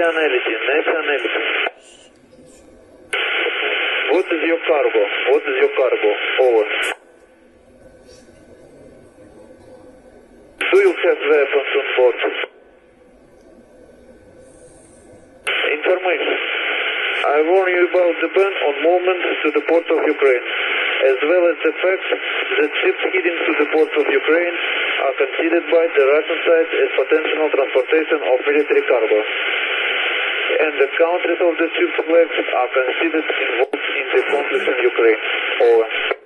nationality, nationality. What is your cargo? What is your cargo? Over. Do you have weapons on board? Information. I warn you about the ban on movement to the port of Ukraine, as well as the fact that ships heading to the port of Ukraine are considered by the Russian side as potential transportation of military cargo. And the countries of the ship's flags are considered involved in the conflict in Ukraine. Over.